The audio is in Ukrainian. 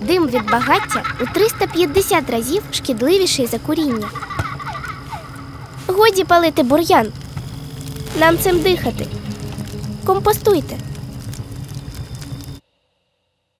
Дим від багаття у 350 разів шкідливіший за куріння. Годі палити бур'ян. Нам цим дихати. Компостуйте.